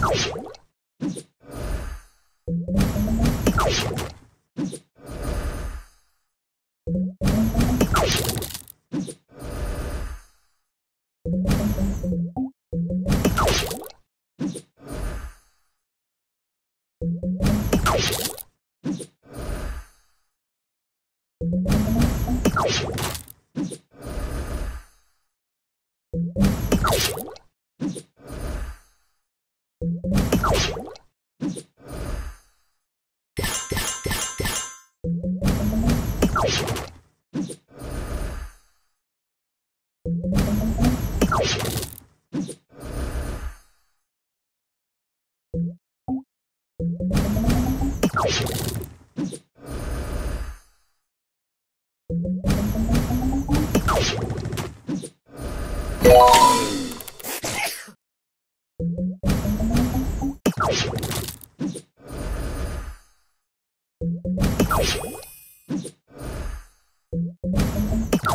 you. Oh, shit.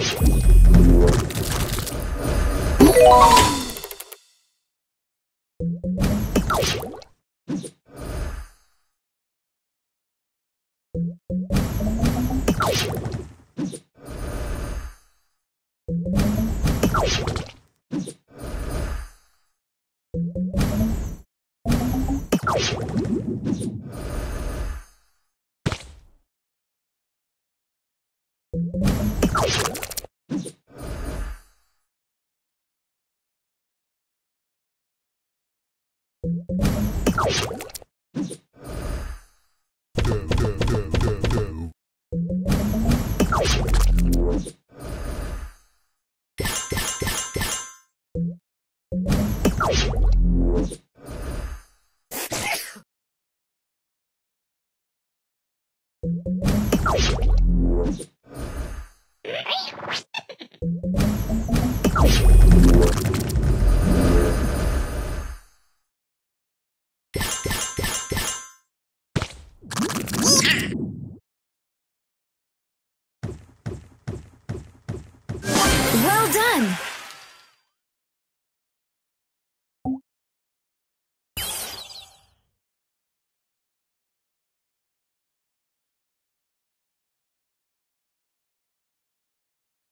you. You done!